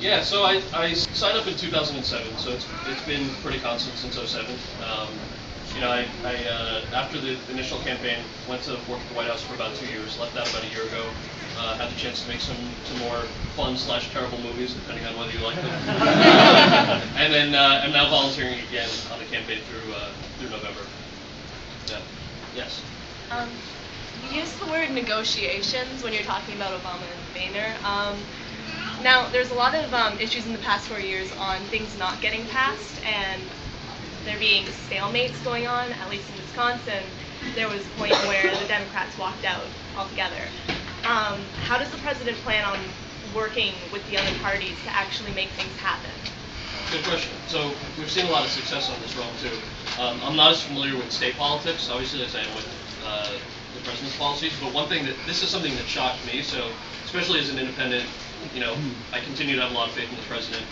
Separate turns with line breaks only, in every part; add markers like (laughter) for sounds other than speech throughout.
Yeah, so I, I signed up in 2007, so it's, it's been pretty constant since 07. Um, you know, I, I uh, after the initial campaign, went to work at the White House for about two years, left that about a year ago, uh, had the chance to make some, some more fun slash terrible movies, depending on whether you like them. (laughs) and then uh, I'm now volunteering again on the campaign through, uh, through November. Yeah. Yes.
Um, you use the word negotiations when you're talking about Obama and Boehner. Um, now, there's a lot of um, issues in the past four years on things not getting passed and there being stalemates going on, at least in Wisconsin. There was a point where the Democrats walked out altogether. Um, how does the president plan on working with the other parties to actually make things happen?
Good question. So we've seen a lot of success on this realm too. Um, I'm not as familiar with state politics, obviously, as I am with uh, the president's policies. But one thing that this is something that shocked me. So especially as an independent, you know, I continue to have a lot of faith in the president.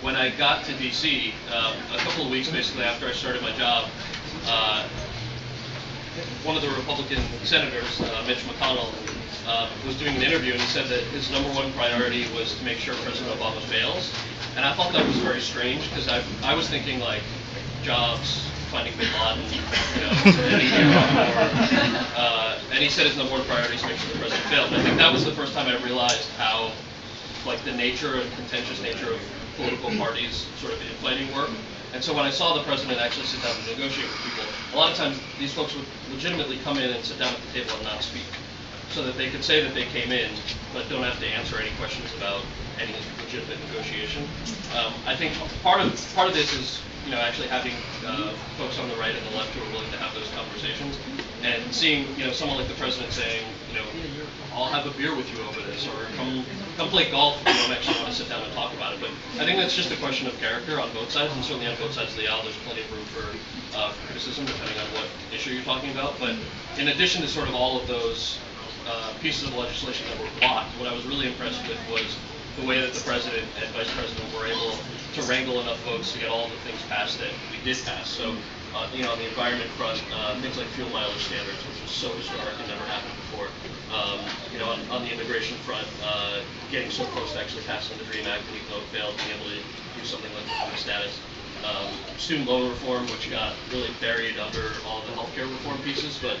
When I got to D.C. Um, a couple of weeks basically after I started my job, uh, one of the Republican senators, uh, Mitch McConnell, uh, was doing an interview and he said that his number one priority was to make sure President Obama fails. And I thought that was very strange because I, I was thinking like jobs, finding Bin Laden, you know, (laughs) or, uh, and he said his number one priority is sure the president fails. And I think that was the first time I realized how like the nature and contentious nature of political parties sort of inflating work. And so when I saw the president actually sit down and negotiate with people, a lot of times these folks would legitimately come in and sit down at the table and not speak so that they could say that they came in, but don't have to answer any questions about any legitimate negotiation. Um, I think part of part of this is you know actually having uh, folks on the right and the left who are willing to have those conversations, and seeing you know someone like the president saying you know I'll have a beer with you over this, or come come play golf if you don't actually want to sit down and talk about it. But I think that's just a question of character on both sides, and certainly on both sides of the aisle, there's plenty of room for, uh, criticism depending on what issue you're talking about. But in addition to sort of all of those uh, pieces of legislation that were blocked, what I was really impressed with was the way that the president and vice president were able to wrangle enough votes to get all the things passed that we did pass. So, uh, you know, on the environment front, uh, things like fuel mileage standards, which was so historic and never happened before. Um, you know, on, on, the immigration front, uh, getting so close to actually passing the DREAM Act even though it failed, being able to do something like the status. Um, student loan reform, which got really buried under all the healthcare reform pieces, but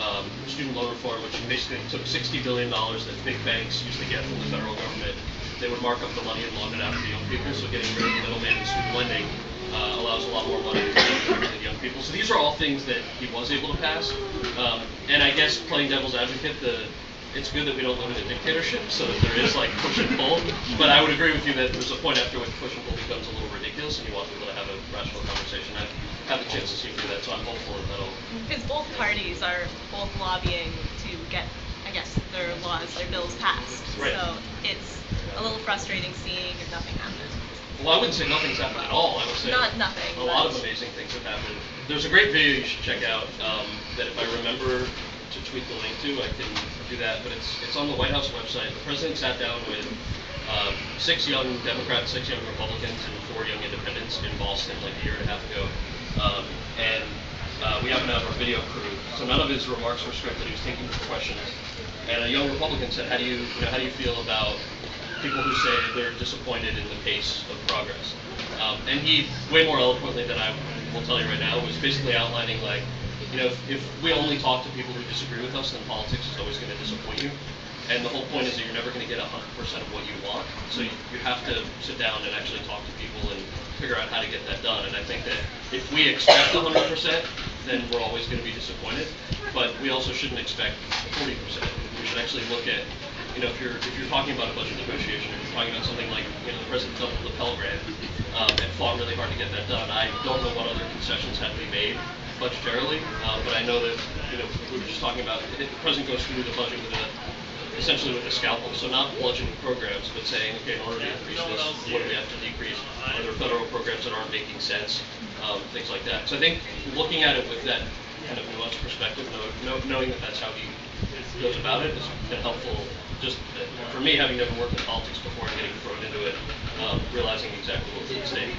um, student loan reform, which basically took $60 billion that big banks used to get from the federal government. They would mark up the money and loan it out to the young people, so getting rid of the middleman in student lending uh, allows a lot more money to the young people. So these are all things that he was able to pass. Um, and I guess playing devil's advocate, the it's good that we don't live in a dictatorship, so that there is like push and pull. But I would agree with you that there's a point after which push and pull becomes a little ridiculous, and you want people to have a rational conversation. I've had the chance to see do that, so I'm hopeful that that'll.
Because both parties are both lobbying to get, I guess, their laws, their bills passed.
Right.
So it's a little frustrating seeing if nothing happens.
Well, I wouldn't say nothing's happened at all. I would say
not nothing.
A lot of amazing things have happened. There's a great video you should check out um, that if I remember to tweet the link to, I can do that. But it's it's on the White House website. The president sat down with um, six young Democrats, six young Republicans, and four young independents in Boston like a year and a half ago. Um, and uh, we happen to have our video crew, so none of his remarks were scripted. He was thinking taking questions. And a young Republican said, "How do you, you know, how do you feel about people who say they're disappointed in the pace of progress?" Um, and he, way more eloquently than I will tell you right now, was basically outlining like you know, if, if we only talk to people who disagree with us, then politics is always going to disappoint you. And the whole point is that you're never going to get 100% of what you want. So you, you have to sit down and actually talk to people and figure out how to get that done. And I think that if we expect 100%, then we're always going to be disappointed. But we also shouldn't expect 40%. We should actually look at, you know, if you're if you're talking about a budget negotiation, if you're talking about something like, you know, the president doubled the Pell Grant um, and fought really hard to get that done. I don't know what other concessions have to be made budgetarily, uh, but I know that you know we were just talking about the president goes through the budget with a essentially with a scalpel. So not bludgeoning programs, but saying, okay, in order to increase this, what do we have to decrease? Are there federal programs that aren't making sense? Um, things like that. So I think looking at it with that kind of nuanced perspective, know, knowing that that's how he goes about it, has been helpful. Just for me, having never worked in politics before and getting thrown into it, um, realizing exactly what's at stake.